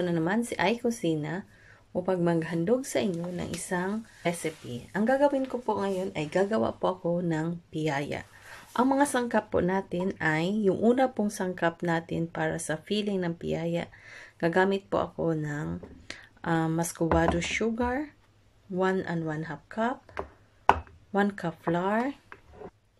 dito na naman si Ay Kusina upang maghandog sa inyo ng isang recipe. Ang gagawin ko po ngayon ay gagawa po ako ng piyaya. Ang mga sangkap po natin ay yung una pong sangkap natin para sa filling ng piyaya. Gagamit po ako ng uh, muscovado sugar, 1 and 1 half cup, 1 cup flour,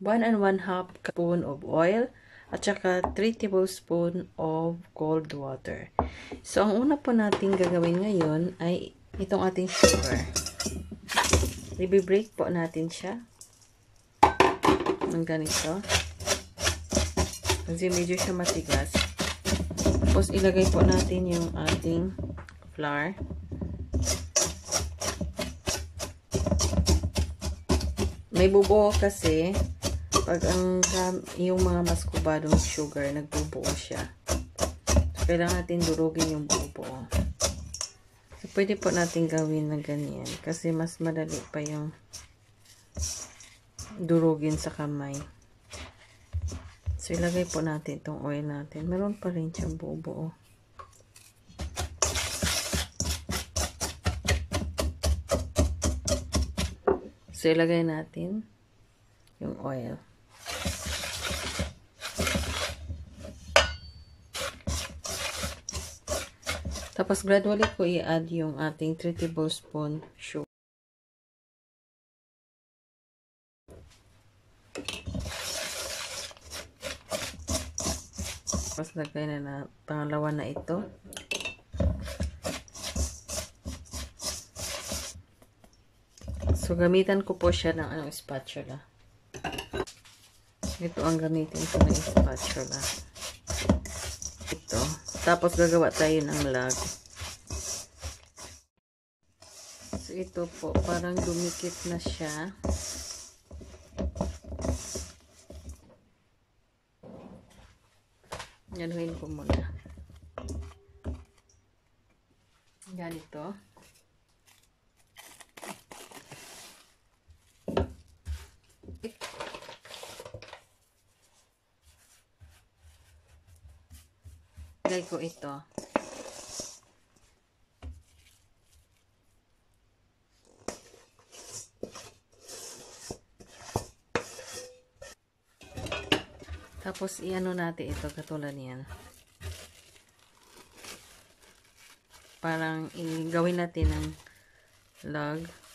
1 and 1 half spoon of oil, at saka 3 tablespoon of cold water. So, ang una po natin gagawin ngayon ay itong ating sugar. I-break po natin siya ng ganito. Kasi medyo siya matigas. Tapos, ilagay po natin yung ating flour. May bubuo kasi pag ang yung mga maskubadong sugar, nagbubuo siya. So, kailangan natin durugin yung bubuo. So, pwede po natin gawin na ganyan. Kasi mas madali pa yung durugin sa kamay. So, ilagay po natin itong oil natin. Meron pa rin siyang bubuo. So, ilagay natin yung oil. Tapos, gradually ko i-add yung ating 3 tablespoon sugar. Tapos, lagay na na pangalawa na ito. So, gamitan ko po siya ng anong spatula. Ito ang gamitin ko ng spatula. Tapos gagawa tayo ng lag. So ito po, parang dumikit na siya. Ganuhin ko muna. Ganito. Ilagay ko ito. Tapos, iano natin ito katulad niyan. Parang, gawin natin ng log.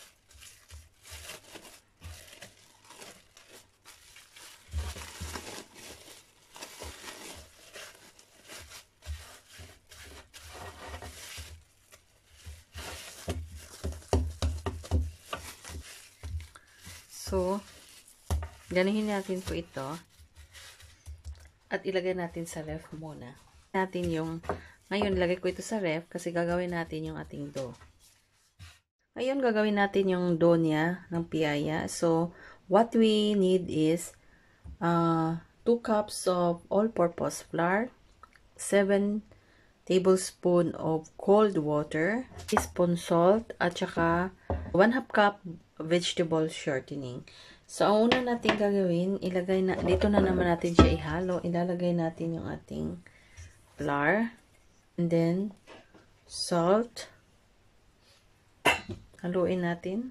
So, ganihin natin po ito. At ilagay natin sa ref muna. Natin yung, ngayon ilagay ko ito sa ref kasi gagawin natin yung ating dough. Ngayon gagawin natin yung dough niya ng piyaya. So, what we need is uh, 2 cups of all-purpose flour, 7 tablespoon of cold water, teaspoon salt, at saka 1 half cup vegetable shortening. So, ang una natin gagawin, ilagay na, dito na naman natin siya ihalo. Ilalagay natin yung ating flour. And then, salt. Haluin natin.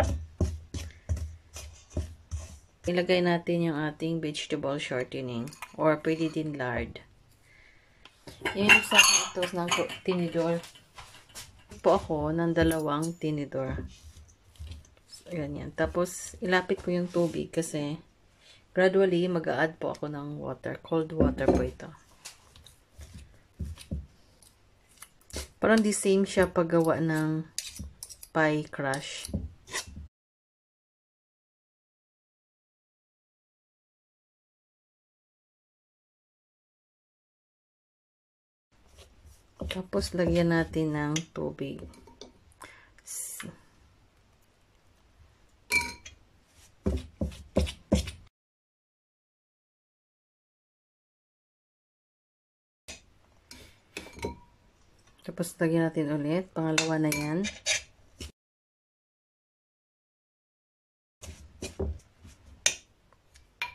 Ilagay natin yung ating vegetable shortening. Or pwede din lard. Yung sa ito ng tinidor. Po ako ng dalawang tinidor. Ganyan. Tapos, ilapit ko yung tubig kasi gradually mag-a-add po ako ng water. Cold water po ito. Parang the same siya paggawa ng pie crush. Tapos, lagyan natin ng tubig. Tapos, lagyan natin ulit. Pangalawa na yan.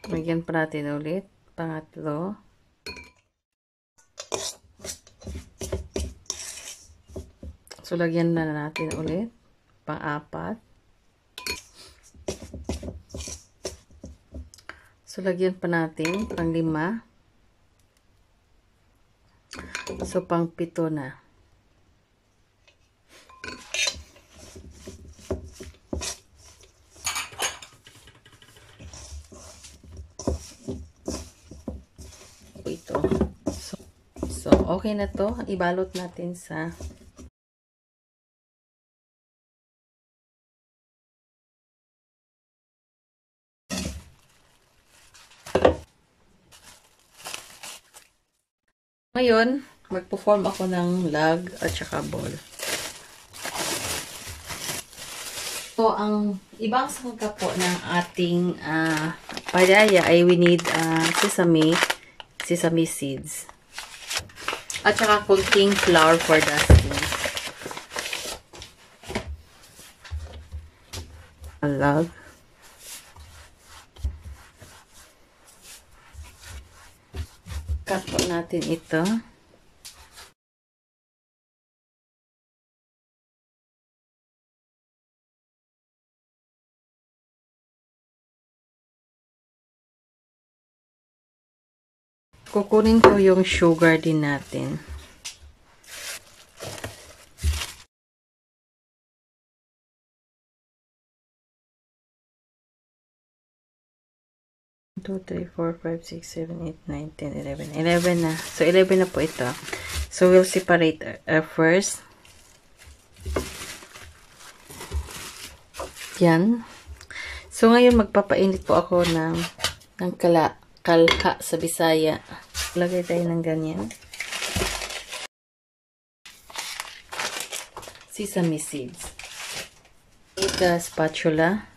Lagyan pa natin ulit. Pangatlo. So, lagyan na natin ulit. Pang-apat. So, lagyan pa natin pang-lima. So, pang-pito na. ito. So, so, okay na to. Ibalot natin sa Ngayon, magpo-form ako ng log at saka ball. So, ang ibang sangka po ng ating uh, padaya ay we need uh, sesame, sesame seeds. At saka kunting flour for dusting. A log. Cut po natin ito. Kukunin ko yung sugar din natin. Two, three, four, five, six, seven, eight, nine, ten, eleven. Eleven na. So, eleven na po ito. So, we'll separate uh, first. Yan. So, ngayon magpapainit po ako ng, ng kala, kalha sa Bisaya. Lagay tayo ng ganyan. Sesame seeds. With the spatula.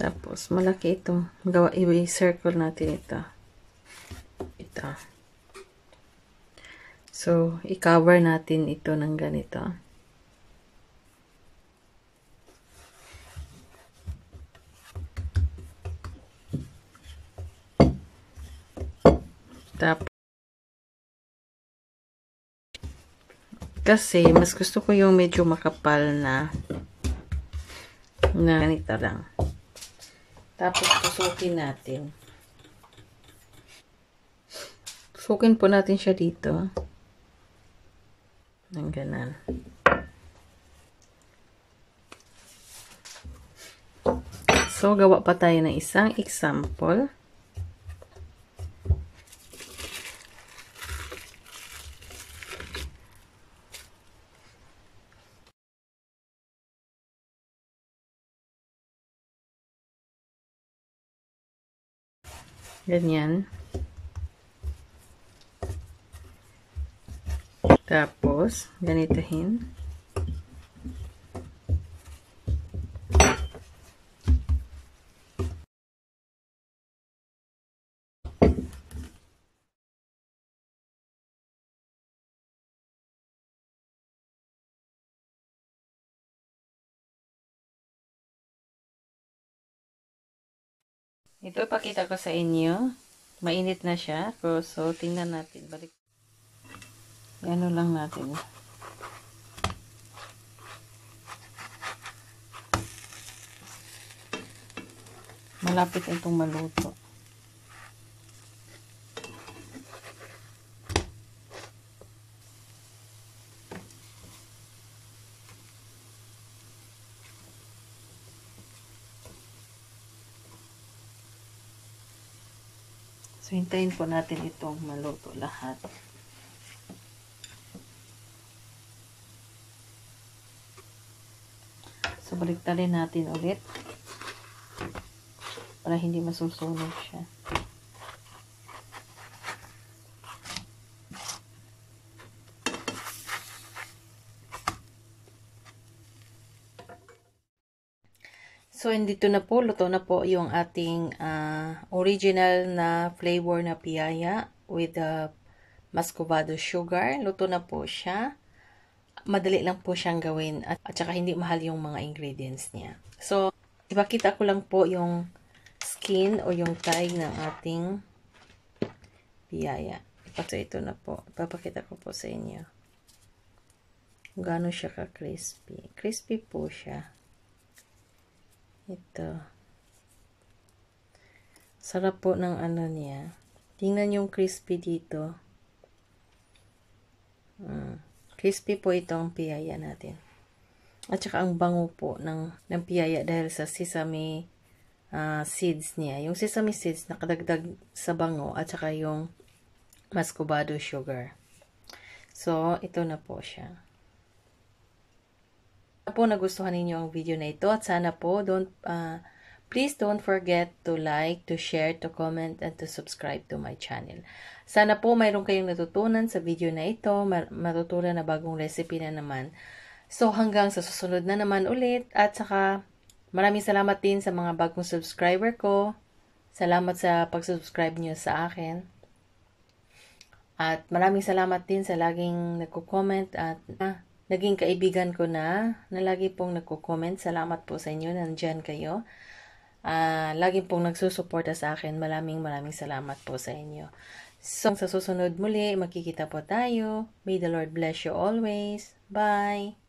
Tapos, malaki itong gawa, i-circle natin ito. Ito. So, i-cover natin ito ng ganito. Kasi, mas gusto ko yung medyo makapal na na ganito lang. Tapos, tusukin natin. Tusukin po natin siya dito. Ng ganan. So, gawa pa tayo ng isang example. Ganyan. Tapos, ganitahin. Ito, pakita ko sa inyo. Mainit na siya. So, tingnan natin. Balik. Ano lang natin. Malapit itong maluto. So, hintayin po natin itong maluto lahat. So, baliktarin natin ulit. Para hindi masusunog siya. So, dito na po, luto na po yung ating uh, original na flavor na piyaya with the muscovado sugar. Luto na po siya. Madali lang po siyang gawin at, at saka hindi mahal yung mga ingredients niya. So, ipakita ko lang po yung skin o yung tag ng ating piyaya. So, ito na po. Papakita ko po sa inyo. Gaano siya ka-crispy. Crispy po siya. Ito. Sarap po ng ano niya. Tingnan yung crispy dito. Mm. Crispy po itong piyaya natin. At saka ang bango po ng, ng piyaya dahil sa sesame uh, seeds niya. Yung sesame seeds nakadagdag sa bango at saka yung muscovado sugar. So, ito na po siya. Sana po nagustuhan ninyo ang video na ito at sana po don't uh, please don't forget to like, to share, to comment, and to subscribe to my channel. Sana po mayroon kayong natutunan sa video na ito, matutunan na bagong recipe na naman. So hanggang sa susunod na naman ulit at saka maraming salamat din sa mga bagong subscriber ko. Salamat sa pag-subscribe niyo sa akin. At maraming salamat din sa laging nagko-comment at ah, naging kaibigan ko na na lagi pong nagko-comment. Salamat po sa inyo, nandyan kayo. Uh, lagi pong nagsusuporta sa akin. Maraming maraming salamat po sa inyo. So, sa susunod muli, makikita po tayo. May the Lord bless you always. Bye!